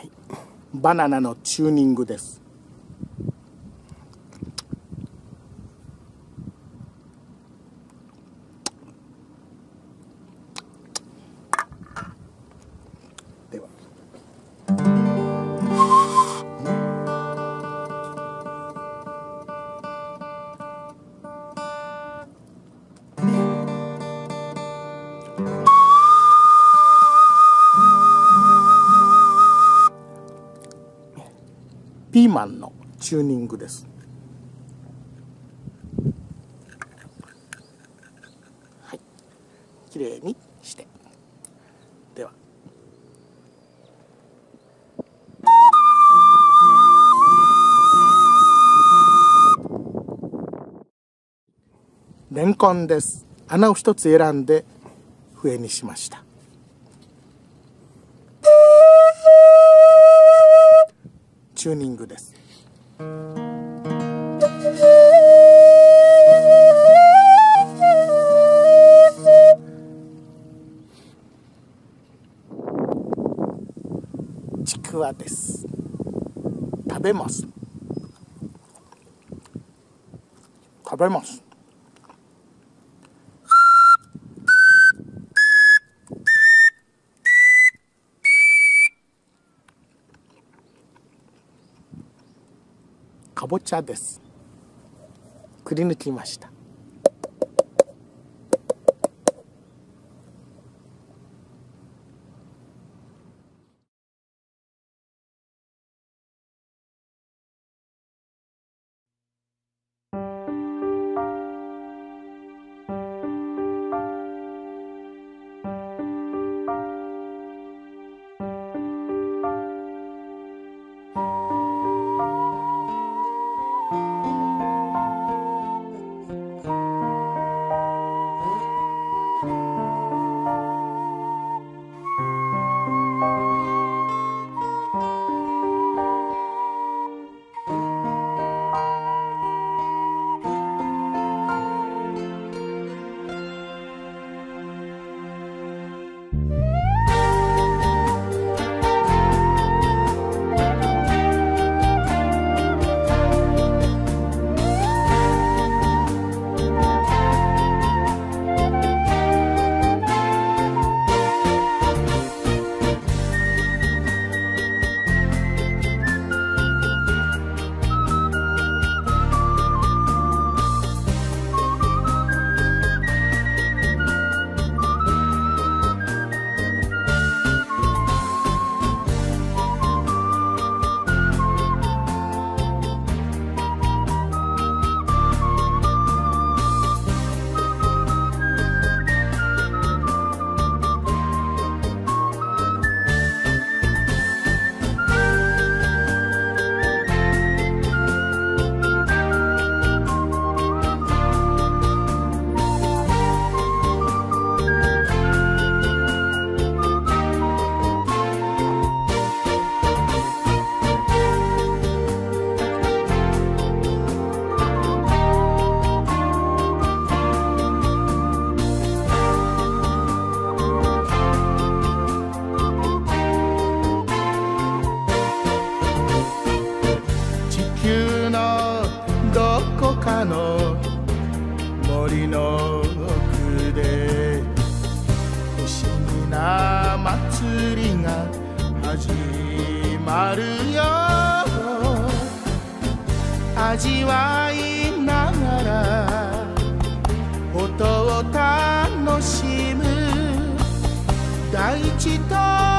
はい、バナナのチューニングです。ピーマンのチューニングです。はい。きれいにして。では。レンコンです。穴を一つ選んで笛にしました。チューニングです。ちくわです。食べます。食べます。かぼちゃです。くり抜きました。の森の奥で不思議な祭りが始まるよ。味わいながら音を楽しむ。大地と